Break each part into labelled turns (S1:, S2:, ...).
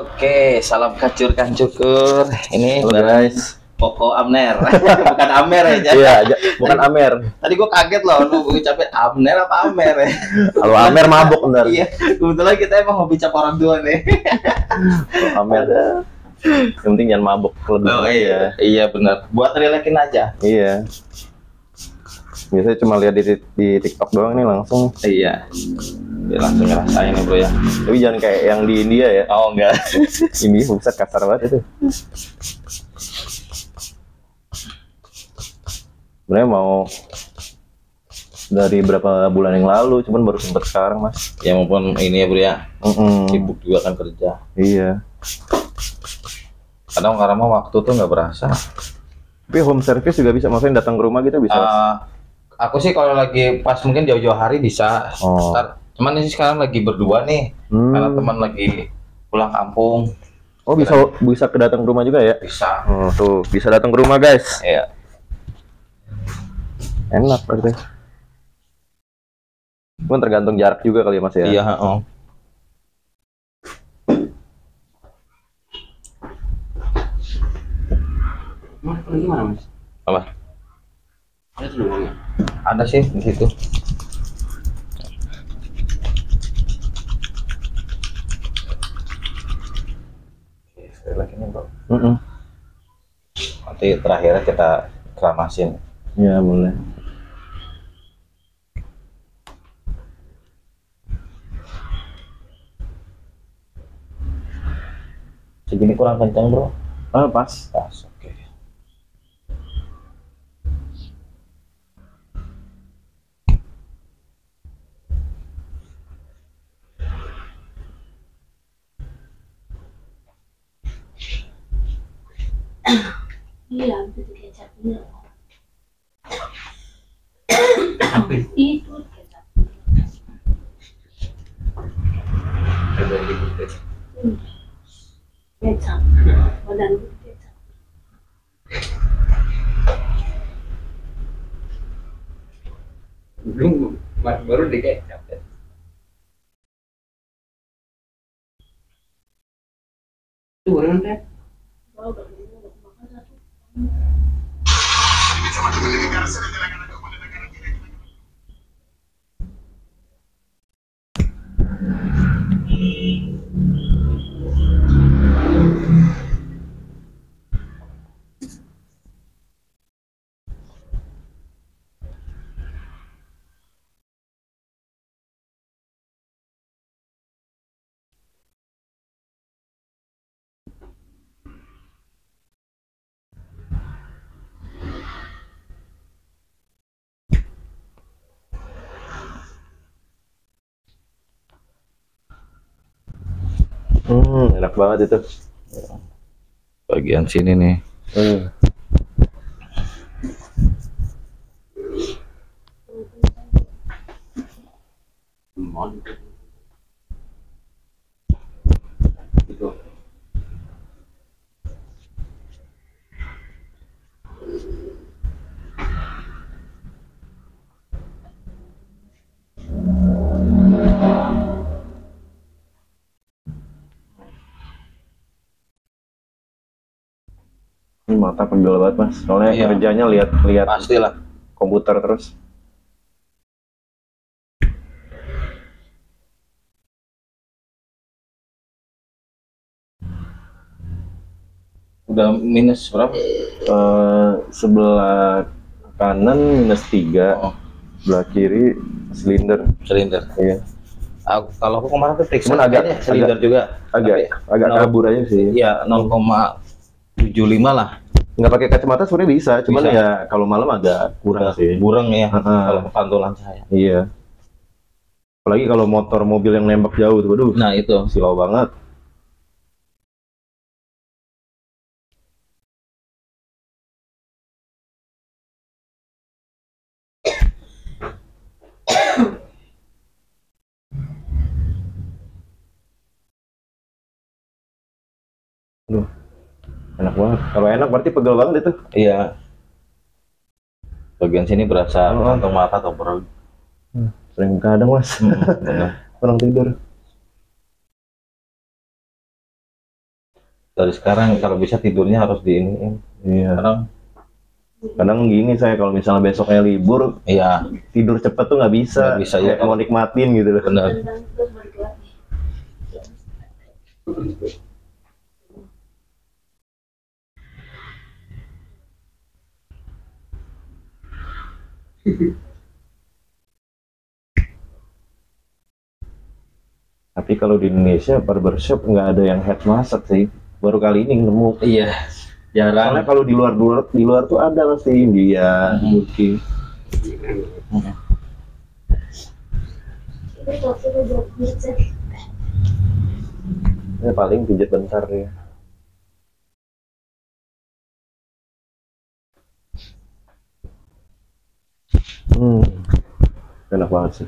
S1: Oke, salam kacur kan cukur. Ini
S2: Halo guys.
S1: Koko Amner, bukan Amer ya.
S2: Iya, bukan Amer.
S1: Tadi gua kaget loh, lu gue capek Amner apa Amer ya?
S2: Kalau Amer mabuk ntar.
S1: iya, kebetulan kita emang hobi cap orang tua nih.
S2: Amer. Yang penting jangan mabuk.
S1: Oh iya, iya benar. Buat relaxin aja.
S2: Iya. Biasanya cuma lihat di, di TikTok doang nih langsung.
S1: Iya. Dia langsung ngerasain nih bro ya.
S2: Tapi jangan kayak yang di India ya.
S1: Oh enggak.
S2: Ini buset kasar banget itu. Sebenarnya mau dari berapa bulan yang lalu, cuman baru sempet sekarang mas.
S1: ya maupun ini ya bro ya.
S2: Mm-mm.
S1: Sibuk juga kan kerja.
S2: Iya.
S1: Kadang karena waktu tuh nggak berasa.
S2: Tapi home service juga bisa, maksudnya datang ke rumah kita bisa. Mas.
S1: Aku sih kalau lagi pas mungkin jauh-jauh hari bisa.
S2: Oh.
S1: Ntar, cuman ini sekarang lagi berdua nih.
S2: Hmm.
S1: Karena teman lagi pulang kampung.
S2: Oh bisa bisa kedatang ke rumah juga ya?
S1: Bisa.
S2: Oh tuh bisa datang ke rumah guys.
S1: Iya.
S2: Enak berarti. Cuman tergantung jarak juga kali ya mas ya.
S1: Iya, oh.
S3: Mas, lagi mana mas?
S1: Apa?
S3: Ada uangnya.
S1: Ada sih di situ. Sekali lagi nih, Bro.
S2: Mm-mm.
S1: Nanti terakhirnya kita keramasin.
S2: Ya boleh.
S1: Segini kurang kencang, Bro.
S2: Ah pas.
S1: Pas, oke.
S4: Iya,
S2: Hmm, enak banget itu.
S1: Bagian sini nih.
S2: Hmm. Mata pegel banget mas. Soalnya
S1: Iya.
S2: kerjanya lihat lihat
S1: Pastilah.
S2: komputer terus.
S1: Udah minus berapa?
S2: Eh, sebelah kanan minus tiga,
S1: Oh,
S2: sebelah kiri silinder.
S1: silinder.
S2: Iya.
S1: Aku, kalau aku kemarin tuh periksa
S2: agak-
S1: silinder juga.
S2: Agak
S1: Tapi
S2: agak kabur aja sih.
S1: Iya, 0,75 lah.
S2: Nggak pakai kacamata sebenarnya bisa, cuman
S1: Bisa.
S2: ya kalau malam agak kurang sih.
S1: Bureng ya
S2: Heeh.
S1: kalau pantulan saya.
S2: Iya. Apalagi kalau motor mobil yang nembak jauh tuh, aduh,
S1: Nah, itu.
S2: silau banget. Kalau enak berarti pegel banget itu.
S1: Iya. Bagian sini berasa
S2: Oh.
S1: kantong mata atau perut.
S2: Sering kadang mas,
S1: Hmm,
S2: orang tidur.
S1: dari sekarang kalau bisa tidurnya harus di ini
S2: Iya.
S1: sekarang
S2: Kadang gini saya kalau misalnya besoknya libur
S1: iya
S2: tidur cepet tuh nggak bisa.
S1: Nggak bisa.
S2: Kayak mau nikmatin gitu loh.
S1: benar
S4: Dan terus balik lagi.
S2: Tapi kalau di Indonesia barbershop nggak ada yang head massage sih. Baru kali ini nemu.
S1: iya
S2: Soalnya
S1: jarang
S2: kalau di luar luar di luar tuh ada pasti India,
S1: Hmm.
S2: Turki.
S4: Buat pizza.
S2: Ya paling pijat bentar ya. Hmm. Enak banget sih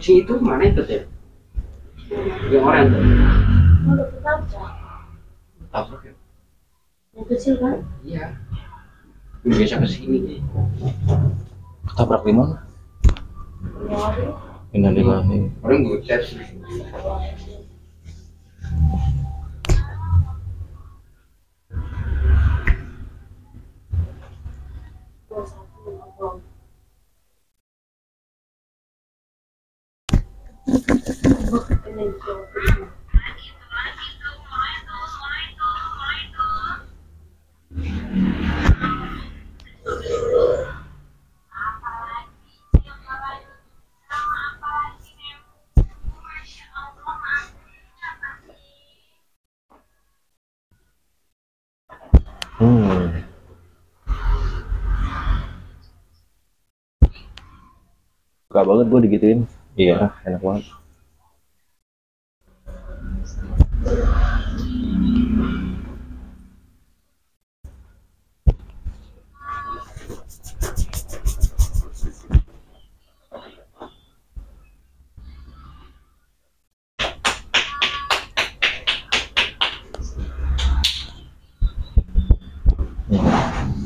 S3: Kucing itu mana itu teh? Yang orang
S4: ketabrak.
S3: Tabrak ya?
S4: Yang kecil kan?
S3: Iya. Biasa ke sini.
S1: ketabrak di mana
S4: Waduh.
S1: Innalillahi
S3: Orang butet.
S4: Dua
S2: Suka banget gue digituin.
S1: iya
S2: Ah, enak banget.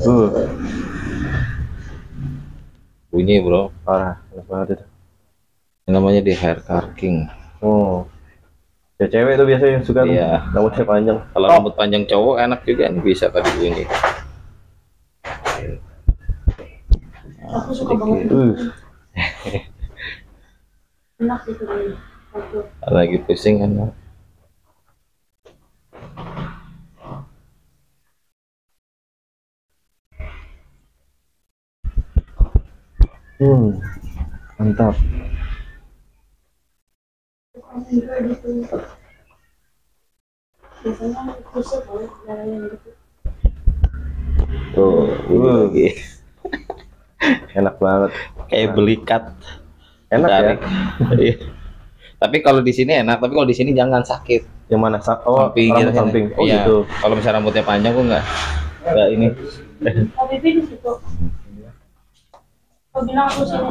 S2: Uh,
S1: bunyi bro
S2: parah, enak banget itu.
S1: ini namanya di hair carking
S2: Oh. Ya cewek tuh biasanya yang suka tuh.
S1: Iya.
S2: Rambutnya panjang.
S1: kalau
S2: Oh.
S1: rambut panjang cowok enak juga nih bisa tadi bunyi
S4: Aku suka banget.
S2: Uh,
S4: Enak gitu ini.
S1: Lagi pusing kan
S2: hmm. Mantap. Tuh, uh, enak banget.
S1: kayak belikat
S2: Enak ya.
S1: tarik. Iya. tapi kalau di sini enak tapi kalau di sini jangan sakit
S2: Yang mana? Sa- Oh,
S1: samping
S2: rambut
S1: gitu.
S2: samping. Oh
S1: Iya.
S2: gitu.
S1: kalau misalnya rambutnya panjang kok nggak nggak ini
S4: Oh, pipi di situ. Kau bilang aku sini.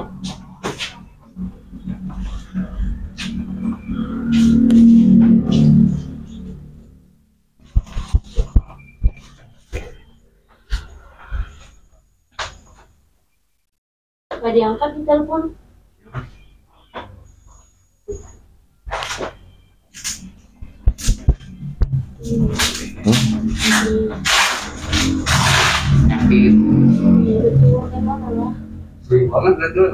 S4: diangkat di telepon
S3: Sakit. Banget
S4: gak? Kita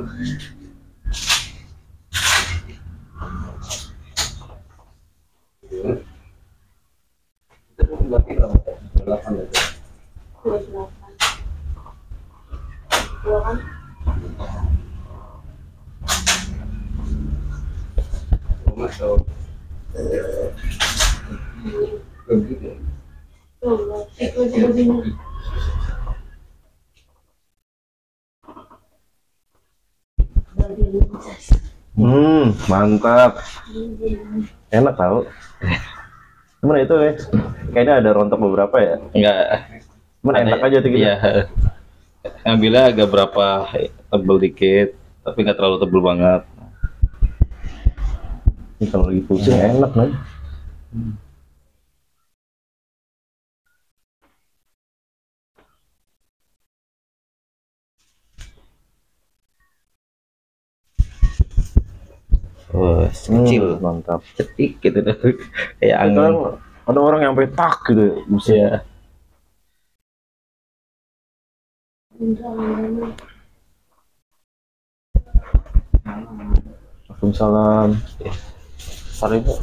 S2: Hmm, mantap. Enak tau. Cuman itu ya, kayaknya ada rontok beberapa ya.
S1: Enggak.
S2: Cuman
S1: Ada-
S2: enak aja tuh gitu.
S1: Iya. Ambilnya agak berapa tebel dikit, tapi nggak terlalu tebel banget.
S2: Ini kalau lagi pusing enak nih.
S1: Oh, kecil,
S2: Hmm, mantap.
S1: cetik gitu tuh. Kayak
S2: Sekarang
S1: angin.
S2: ada orang yang sampai tak gitu. ya.
S4: Indra, Indra.
S2: Waalaikumsalam.
S1: Sorry bu.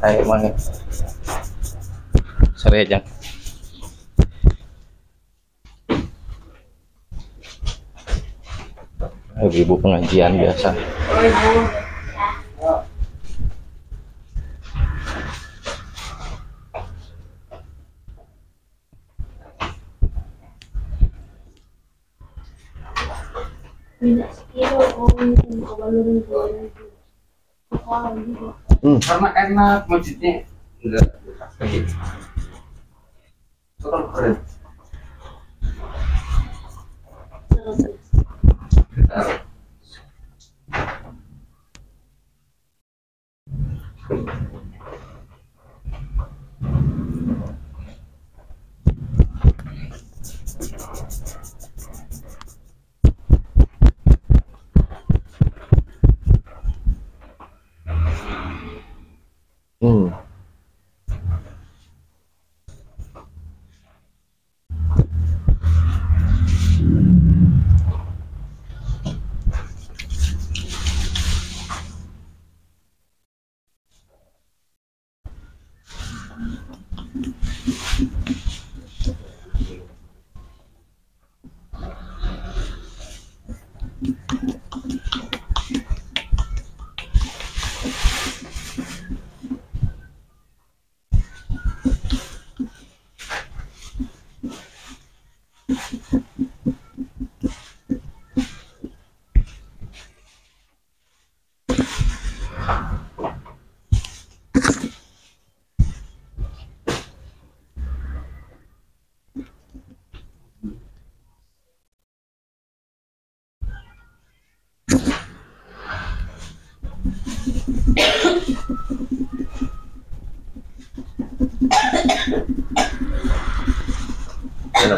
S1: Ayo emang ya. Sorry ya Jang. Ayo ibu pengajian biasa.
S4: Gitu.
S3: Karena enak masjidnya. Enggak. Keren.
S4: Terus
S2: Hmm.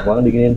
S2: Enak banget bikinin.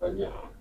S3: Banyak.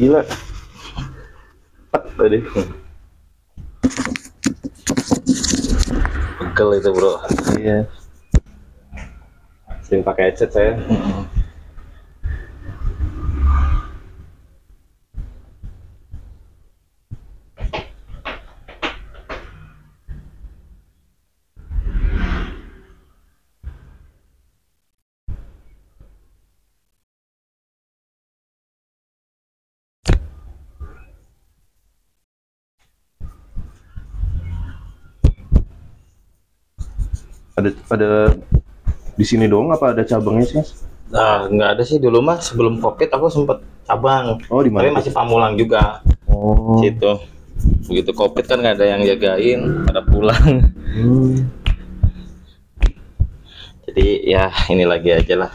S2: Gila. Pat tadi.
S1: Pegel itu bro.
S2: Iya. Sering pakai headset saya. Ada ada di sini doang apa ada cabangnya sih?
S1: Nah, nggak ada sih dulu mah sebelum covid aku sempet cabang.
S2: Oh, di mana?
S1: Tapi masih Pamulang juga
S2: Oh.
S1: situ. Begitu covid kan nggak ada yang jagain, pada pulang.
S2: Hmm.
S1: Jadi ya ini lagi aja lah.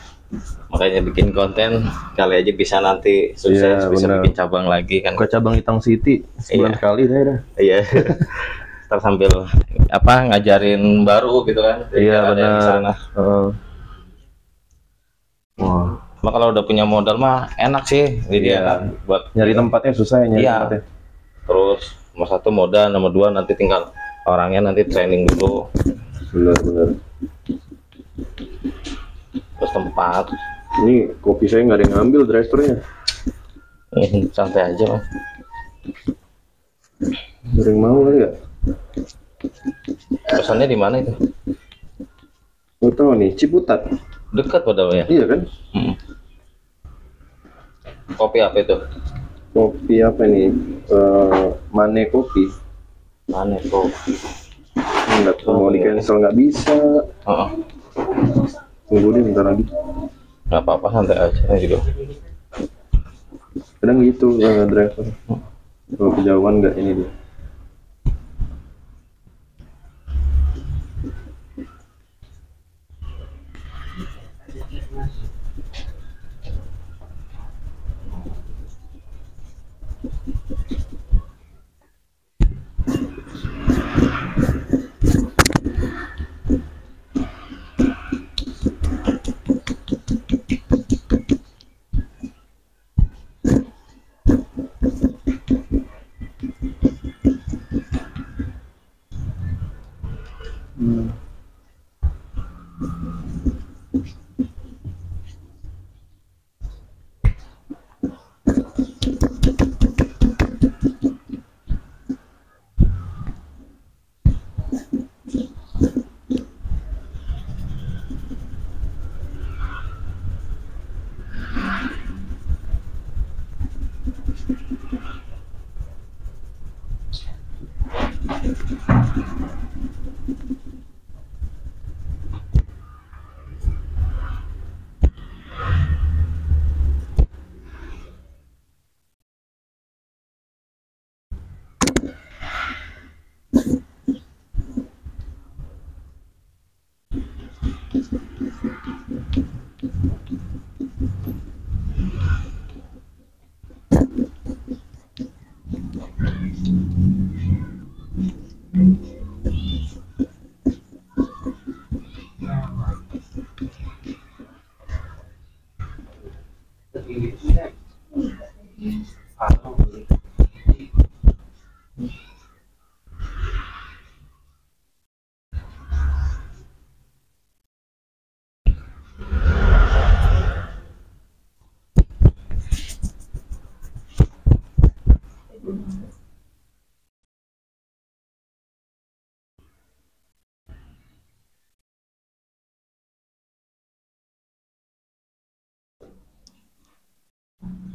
S1: Makanya bikin konten kali aja bisa nanti sukses
S2: Iya,
S1: bisa
S2: benar.
S1: bikin cabang lagi kan.
S2: Buka cabang Itang City sebulan
S1: Iya.
S2: sekali saya dah.
S1: Iya. Ntar sambil apa ngajarin baru gitu kan.
S2: Iya benar. Wah,
S1: Cuma kalau udah punya modal mah enak sih jadi
S2: Iya.
S1: enak buat
S2: nyari tempatnya susah ya nyari
S1: Iya.
S2: tempatnya.
S1: terus nomor satu modal nomor dua nanti tinggal orangnya nanti training dulu
S2: Benar benar.
S1: terus tempat
S2: Ini kopi saya nggak ada yang ngambil drivernya.
S1: Hmm, santai aja.
S2: Ada yang mau kali ya?
S1: Pesannya di mana itu
S2: Mau tahu nih, Ciputat.
S1: dekat padahal ya
S2: Iya kan?
S1: Hmm. kopi apa itu
S2: Kopi apa nih? Eh, Mane kopi.
S1: mana tuh
S2: Nggak mau di cancel nggak bisa.
S1: Heeh.
S2: Tunggu deh bentar lagi.
S1: nggak apa-apa santai aja juga
S2: Kadang gitu eh, driver. Kalau kejauhan nggak ini dia.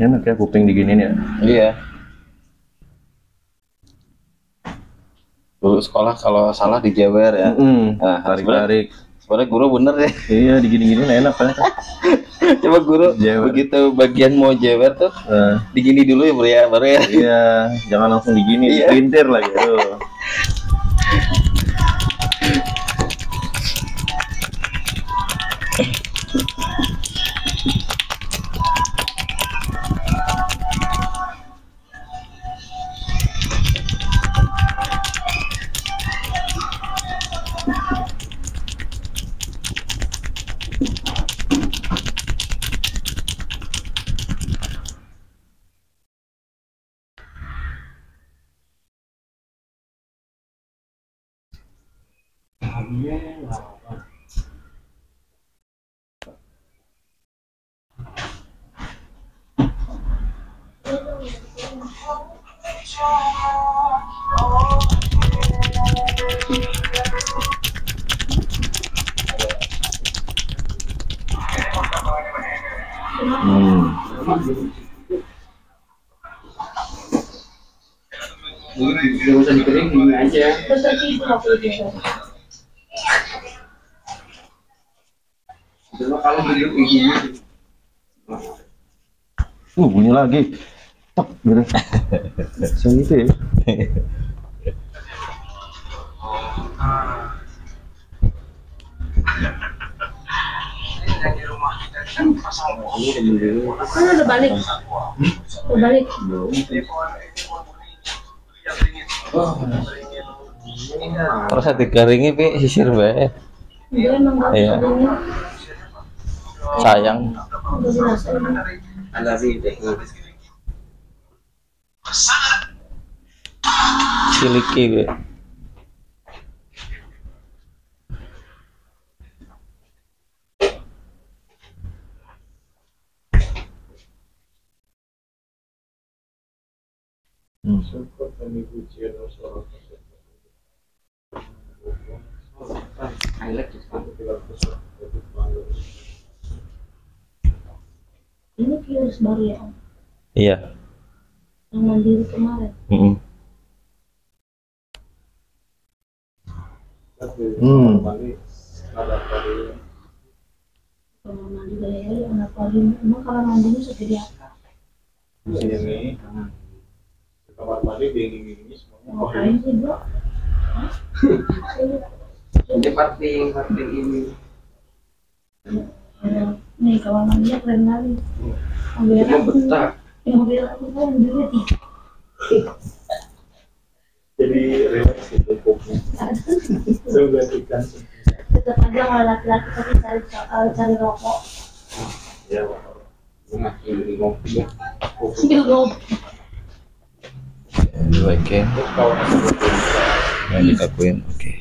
S2: Enak ya kuping diginin ya.
S1: Iya. Dulu sekolah kalau salah dijewer ya.
S2: Mm,
S1: Nah,
S2: tarik-tarik.
S1: Sebenarnya guru bener deh.
S2: Iya, digini-gini enak kan.
S1: Coba guru
S2: Jewer.
S1: begitu bagian mau jewer tuh
S2: Nah,
S1: digini dulu ya bro ya baru ya.
S2: iya, jangan langsung digini,
S1: Iya.
S2: dipelintir lagi. Tuh. Hmm.
S3: Gak usah dikeringin aja. Cuma kalau
S2: Uh, bunyi lagi. Tok, gitu. Segitu ya.
S4: Kan udah balik. Udah balik.
S1: Terus hati pi sisir bae. Iya. Sayang.
S3: Ada sih deh.
S1: Siliki gue.
S4: Ini virus baru ya.
S1: Iya.
S4: Yang mandiri kemarin.
S1: Mm-mm.
S2: Hmm.
S4: Kalau mandi gaya ya anak paling emang kalau mandinya segede apa?
S5: sini kamar mandi dingin-dingin semuanya
S4: Ngapain sih bro? Hah?
S3: Ini parting, parting ini.
S4: Ya, Nih kamar mandinya keren kali. Mobil aku,
S3: betah.
S4: mobil aku kan mobilnya tiga.
S5: jadi relax gitu
S4: Tetap aja kalau laki-laki tapi cari uh, cari rokok.
S5: ya
S3: Rumah ini ngopi.
S4: Sambil ngopi.
S1: Dibaikin.
S5: kawan
S1: Yang dikakuin. Oke.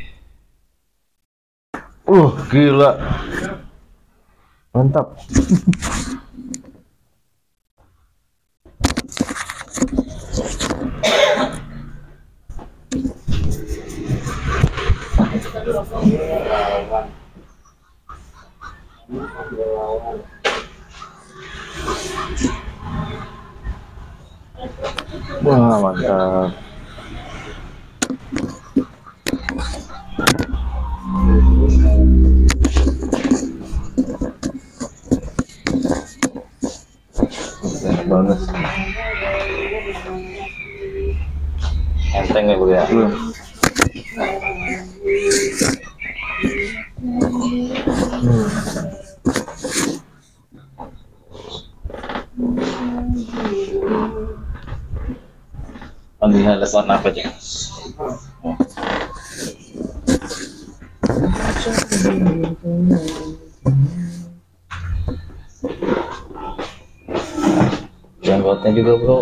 S2: Uh, gila. Mantap. Wah, mantap. Enak banget.
S1: Enteng ya bro ya.
S2: Belum.
S1: Pemilihan warna apa aja? Juga bro.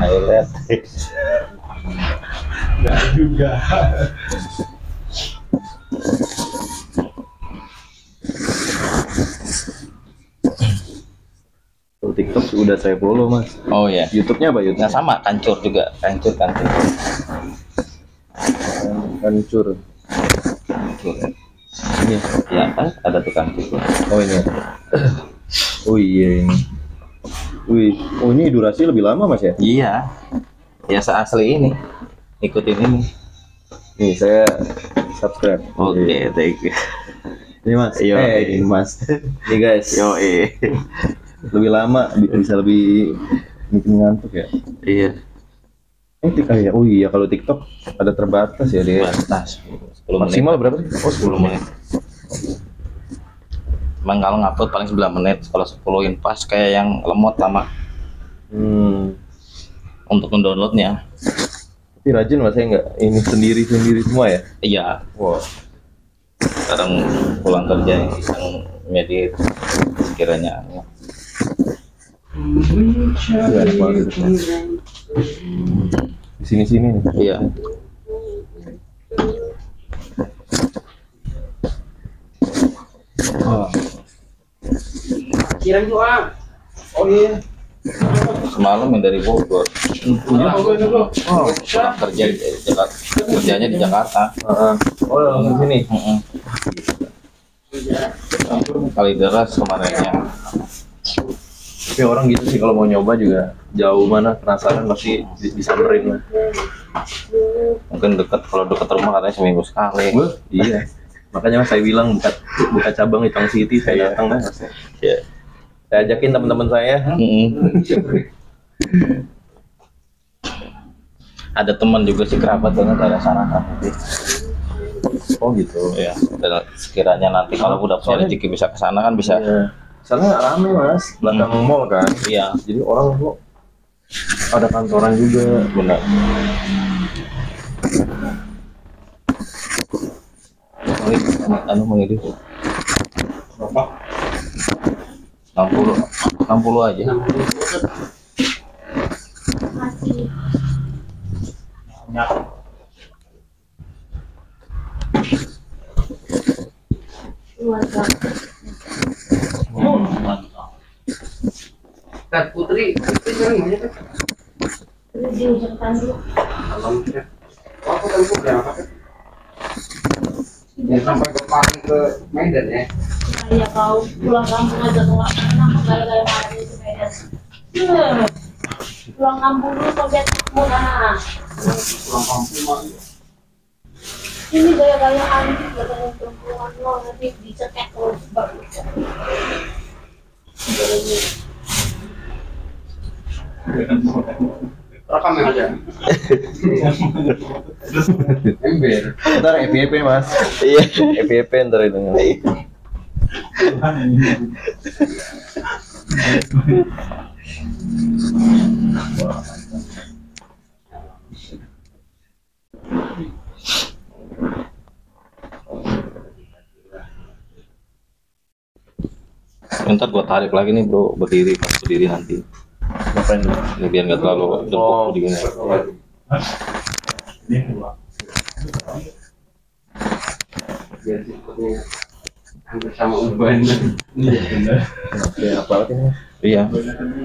S1: Highlight.
S5: Enggak juga
S2: TikTok udah saya follow mas.
S1: Oh ya.
S2: YouTube-nya apa YouTube?
S1: Nah sama kancur juga, kancur kancur.
S2: Hancur.
S1: Kancur. Iya, ya kan ada tuh kancur.
S2: Oh ini. Oh iya ini. Wih. durasi lebih lama mas ya
S1: Iya. Biasa asli ini. Ikutin ini.
S2: nih saya subscribe
S1: Oke, thank you.
S2: ini mas
S1: Yo.
S2: eh ini mas ini guys
S1: Yo, eh.
S2: lebih lama bi- bisa lebih bikin ngantuk ya
S1: Iya.
S2: eh tik- ah, ya oh iya kalau TikTok ada terbatas ya dia
S1: Batas. 10 menit.
S2: maksimal berapa sih
S1: Oh, 10 menit. Emang kalau ngupload paling 9 menit. Kalau 10 pas kayak yang lemot lama
S2: hmm.
S1: untuk mendownloadnya.
S2: Tapi rajin mas saya nggak ini sendiri sendiri semua ya
S1: Iya.
S2: wow
S1: Kadang pulang kerja yang
S2: enak banget itu. di sini sini nih
S1: iya
S3: Kirang juga.
S5: Oh iya.
S1: Semalam yang dari Bogor.
S5: Itu bro?
S2: oh.
S1: kerja di Jakarta. Kerjanya di Jakarta.
S2: Oh langsung sini?
S1: Kali deras kemarinnya
S2: tapi orang gitu sih kalau mau nyoba juga jauh mana penasaran pasti disamperin lah.
S1: Mungkin dekat kalau dekat rumah katanya seminggu sekali.
S2: Iya. Makanya mas saya bilang buka buka cabang di Tong City saya
S1: Iya.
S2: datang mas
S1: ya
S2: saya ajakin teman-teman saya.
S1: Ada teman juga sih kerabat banget ada sana kan
S2: oh gitu.
S1: Ya dan sekiranya nanti kalau udah punya rezeki bisa ke sana kan bisa
S2: Iya. Sana rame mas, belakang mall kan.
S1: iya.
S2: Jadi orang tuh ada kantoran juga.
S1: benar. Anu
S5: Berapa?
S1: 60 60 aja
S4: Masih
S5: Banyak.
S3: Kat Putri, Putri sekarang mana kan?
S4: Terus di ujung tanduk.
S3: Alhamdulillah. Apa kok berapa kan? Ya sampai ke Palu ke Medan ya.
S4: Kayak kau pulang kampung aja tuh nggak pernah gara-gara kemarin itu Medan. Hmm. Pulang kampung dulu kau lihat murah.
S3: Pulang kampung mah.
S4: Ini gaya-gaya anjing gaya perempuan lo nanti dicekek terus baru.
S3: Rekam aja. Ember.
S2: Ntar FYP mas.
S1: iya
S2: FYP ntar itu.
S1: ntar gua tarik lagi nih bro berdiri pas berdiri nanti
S2: Ngapain?
S1: biar nggak terlalu jemput
S2: Oh.
S1: begini
S5: Ini dua.
S3: Biar seperti hampir sama uban.
S5: Iya benar.
S2: Oke, apa lagi nih?
S1: iya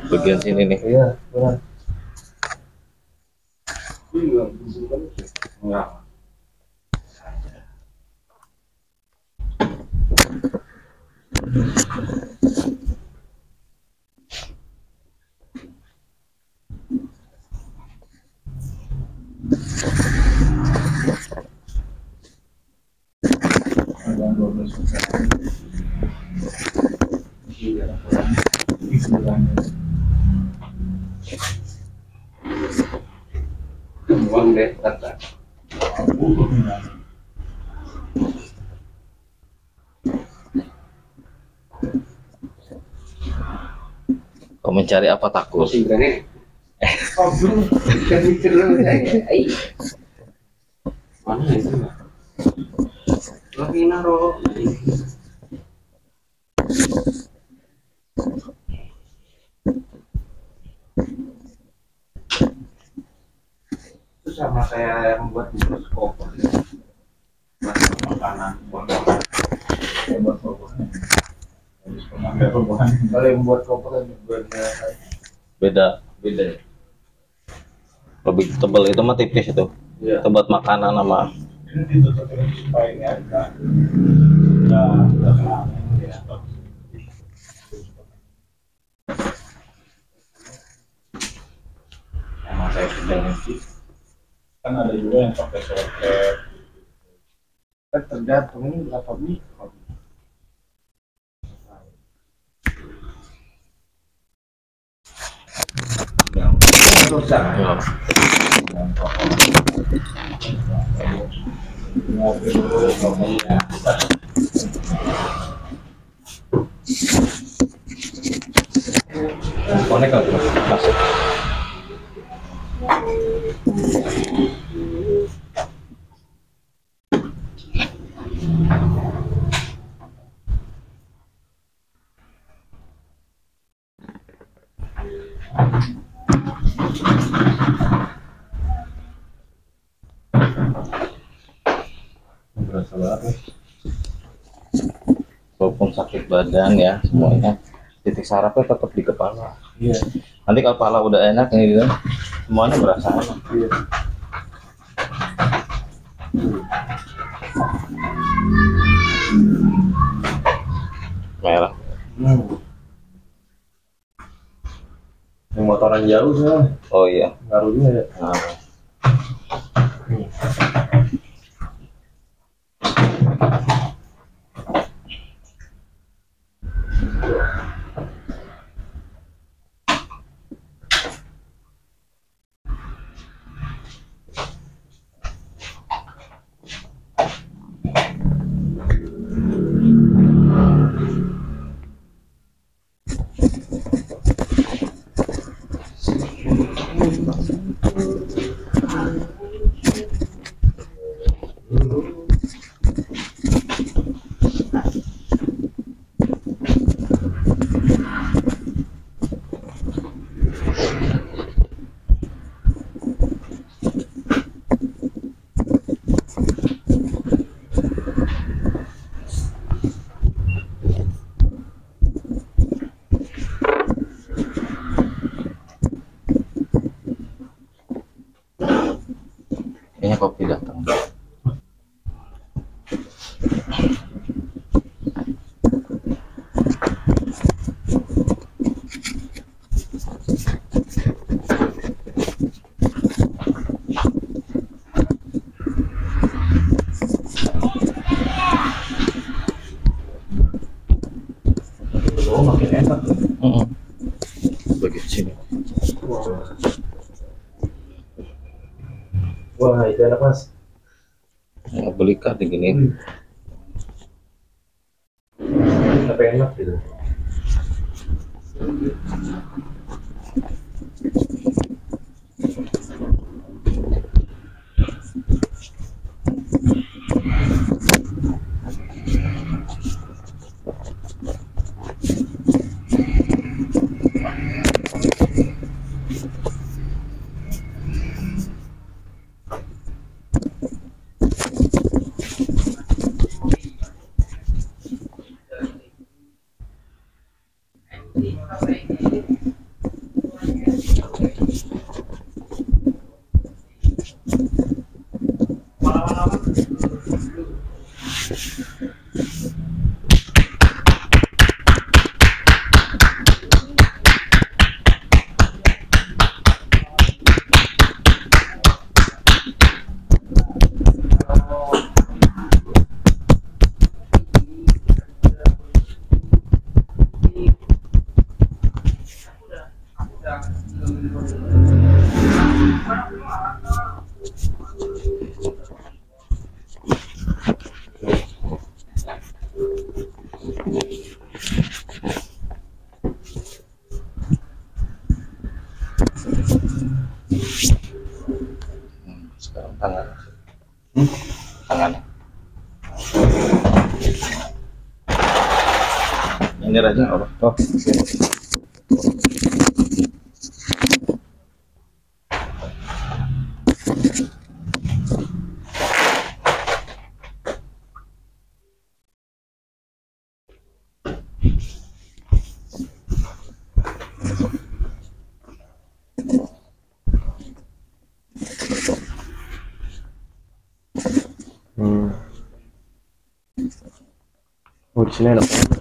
S1: bagian sini nih
S2: Iya, benar.
S5: Enggak. Ada 12
S3: deh,
S1: kau mencari apa takut
S3: saya. Ai. Mana itu? Lagi naro. kalau yang buat kelompok kan beda
S1: beda. Beda ya? lebih tebal itu mah tipis itu.
S3: Ya.
S1: itu buat makanan sama
S5: kan ada juga yang pakai soket kan tergantung ini berapa mikron susah
S1: Ya.
S5: ngopi dulu ngomongnya
S1: Konek kan masuk.
S5: Berasa banget
S1: Walaupun sakit badan ya semuanya titik sarafnya tetap di kepala.
S5: iya
S1: Nanti kalau kepala udah enak nih gitu, semuanya berasa enak.
S5: iya
S1: Merah.
S5: hmm. yang motoran jauh sih
S1: Oh iya.
S5: ngaruh juga ya
S1: Nah, kayaknya kopi datang.
S5: oh makin enak tuh
S1: Heeh. Bagian sini.
S5: wah itu enak mas
S1: Nggak beli kan digini.
S5: tapi enak gitu
S1: Sekarang tangan. Tangannya. Ini raja apa? Oh,
S2: Hmm. Oh, di sini ada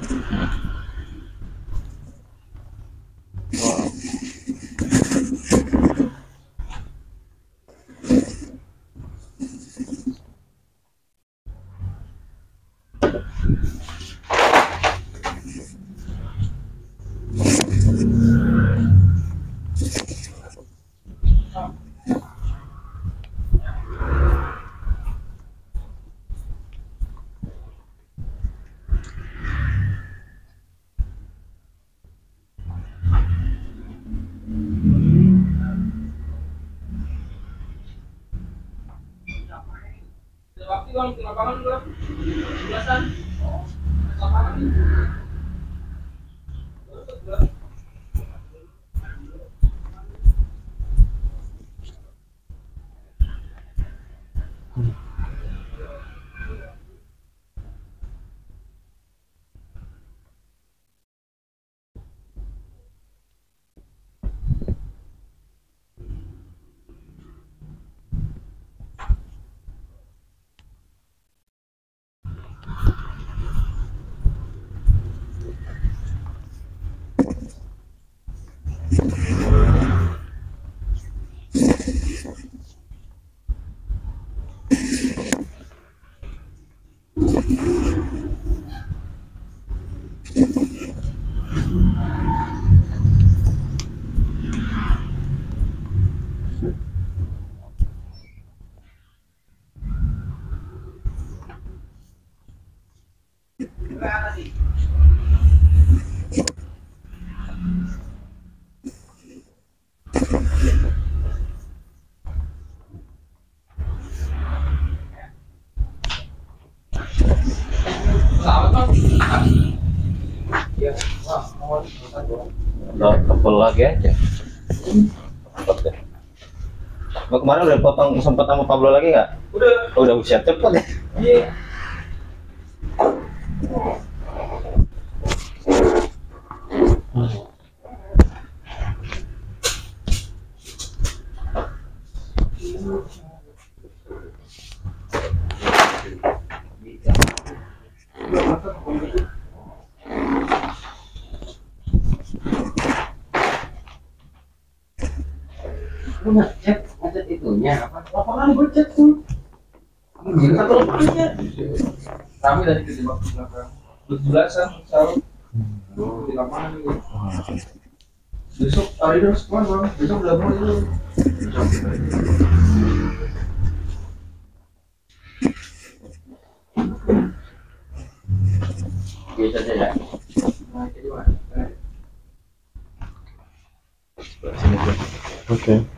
S1: tebel lagi aja. Cepet deh. Lo kemarin udah potong sempet sama Pablo lagi nggak?
S3: Udah.
S1: Oh, udah usia cepet ya.
S3: Iya. Lu ngecek, ngecek itunya apa? Lapangan gue cek tuh. Gila satu lapangannya. Kami dari ke belakang. Berbelasan selalu. Di lapangan ini. Besok hari ini harus ke mana bang? Besok udah mulai dulu. Biasa aja ya.
S2: Oke.
S3: Oh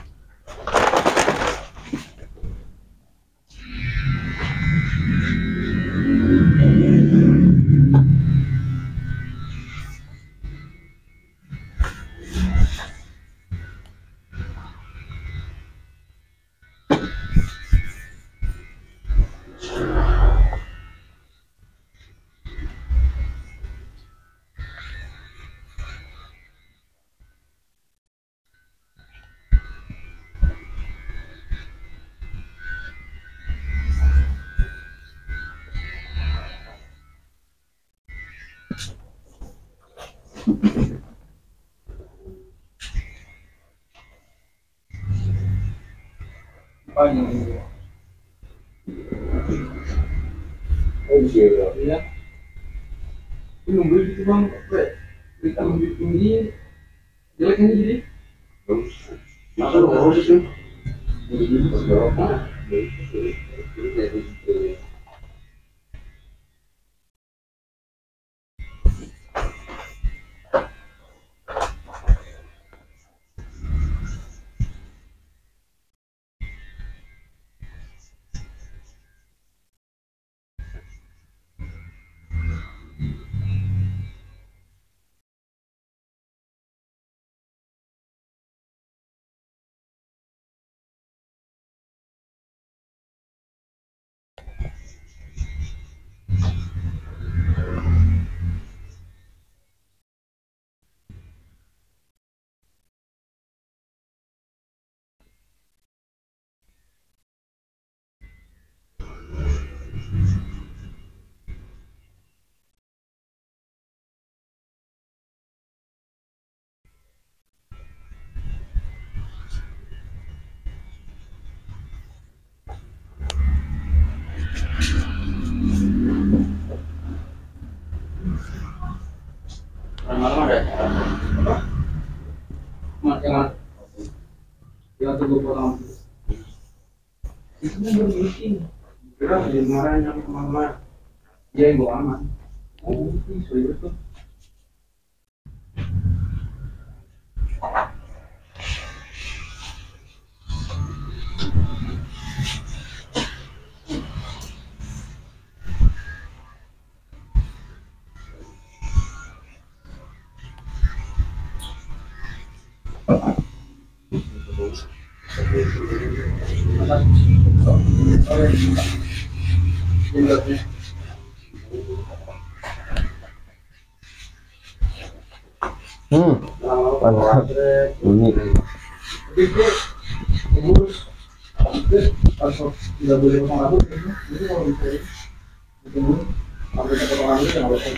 S3: Kita nunggu tinggi. Jelek ini jadi. Masa lu ngurus sih? Di kemarin nyampe ke mana iya gue aman. Oh ini sudah tuh
S2: Hmm, mantap.
S3: Boleh kalau sampai ke rambut nggak boleh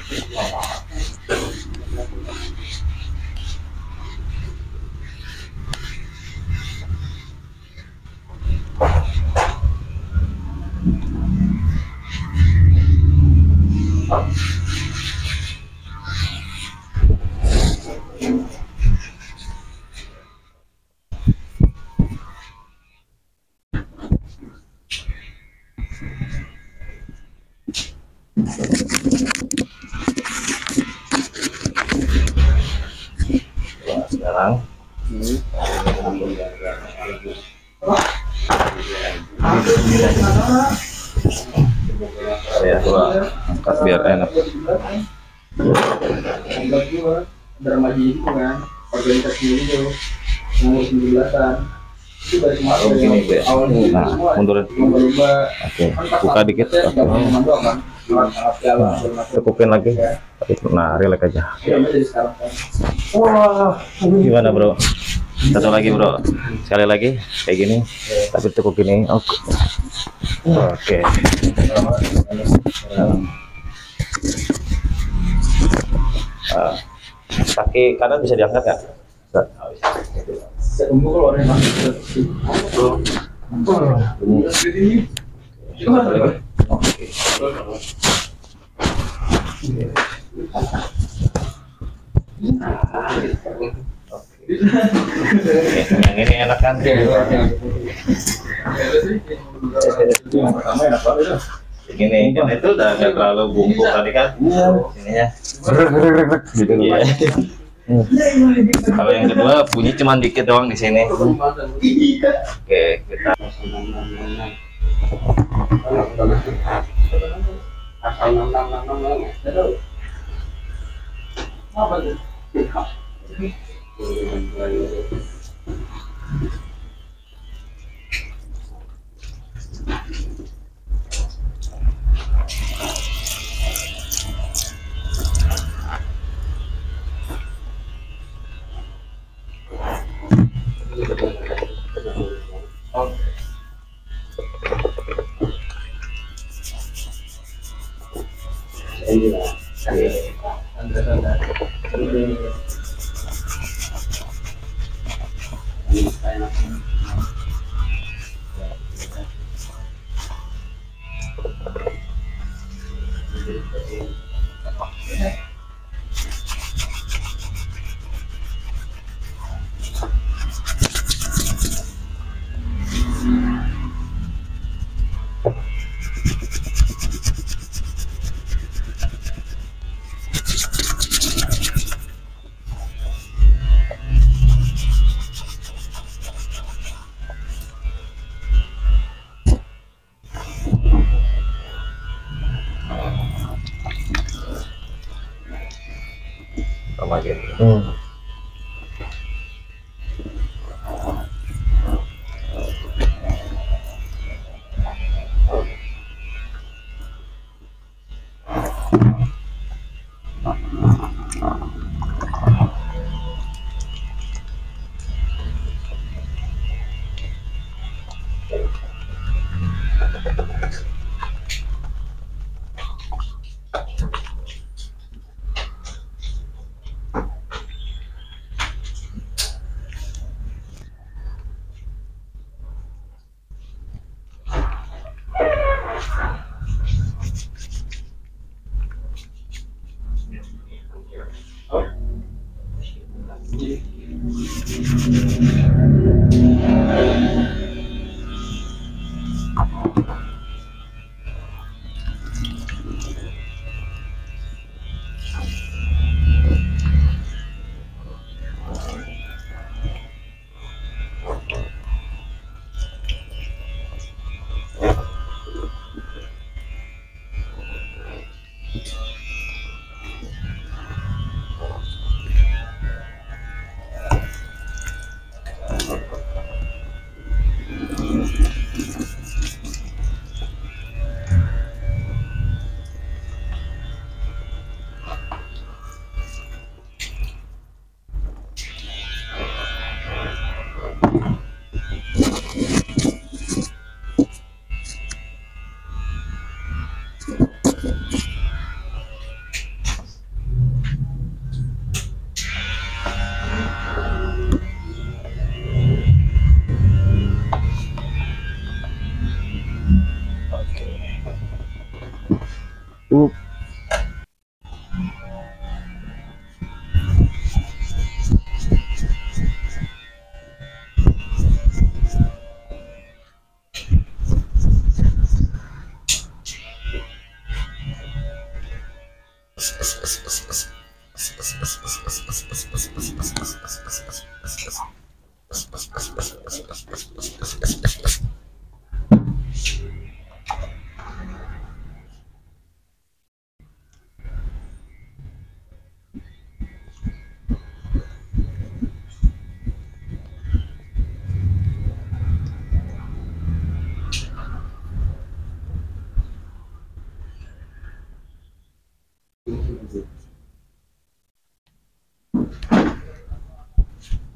S1: mundurin. oke buka dikit
S3: teman doang kan? Macam.
S1: cukupin lagi. Nah relax aja.
S3: Ya, sekarang kan.
S2: Wah,
S1: gimana bro? Satu lagi bro. Sekali lagi kayak gini. Tapi cukup gini oke oke. Ah, kaki kanan bisa diangkat nggak? Nggak.
S3: saya tunggu kalau ada yang
S1: yang ini enak kan? Gini, kan itu udah nggak terlalu bungkuk tadi kan? Ininya.
S2: gitu
S1: Iya. Kalau yang kedua bunyi cuma dikit doang di sini. Oke, kita
S3: Apa tuh?
S1: sama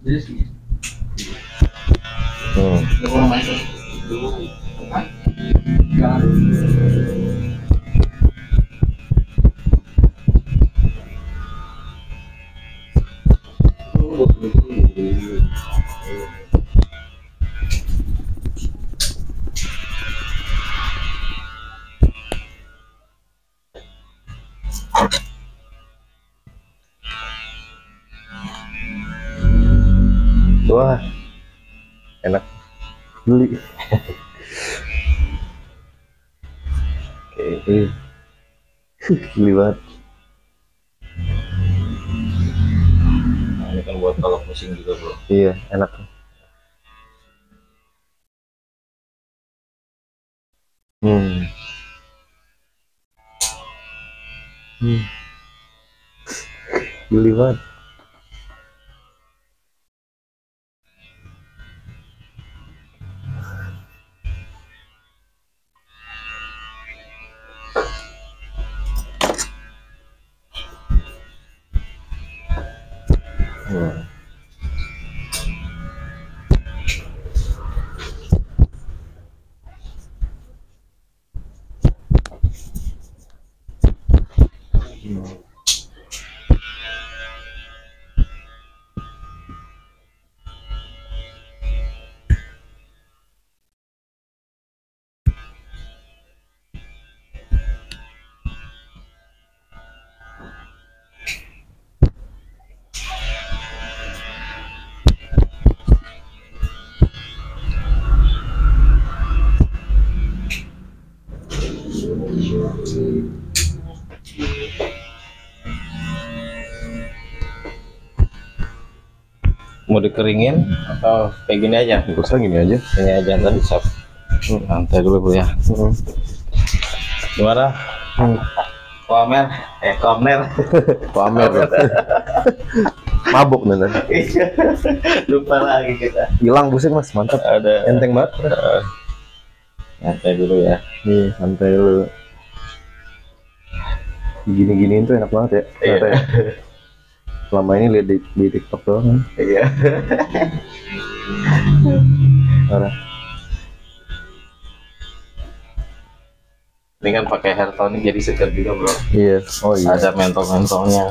S2: hmm. Beli banget.
S1: Nah, ini kan buat kalau pusing juga bro.
S2: Iya, enak. Hmm. Hmm. Beli banget.
S1: Mau dikeringin atau kayak gini aja?
S2: Usah gini aja.
S1: Ini aja ntar disap. Santai dulu bro ya.
S2: Hmm.
S1: Gimana?
S2: Hmm.
S1: Komer, eh komer.
S2: Pamer. Mabuk nih tadi.
S1: Lupa lagi kita.
S2: Hilang pusing mas, mantap.
S1: Ada
S2: Enteng banget.
S1: santai dulu ya.
S2: Nih, santai dulu. Gini-giniin tuh enak banget ya. ternyata ya. Selama ini lihat di, di TikTok doang kan.
S1: Iya.
S2: Parah.
S1: Ini kan pakai hair tonic jadi segar juga bro.
S2: Iya. Oh iya.
S1: Ada mentol-mentolnya.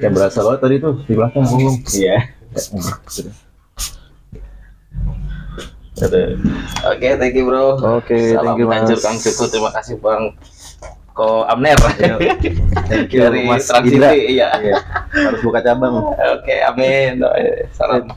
S2: Kayak berasa banget tadi tuh di belakang.
S1: Iya. Aduh. Oke, thank you bro.
S2: Oke,
S1: Salam
S2: thank you mas.
S1: Kang Cuku. Terima kasih Bang Ko Amner.
S2: Thank you
S1: Dari
S2: mas
S1: Trans
S2: Indra.
S1: Iya.
S2: Iya. Harus buka cabang.
S1: Oke, amin. Salam.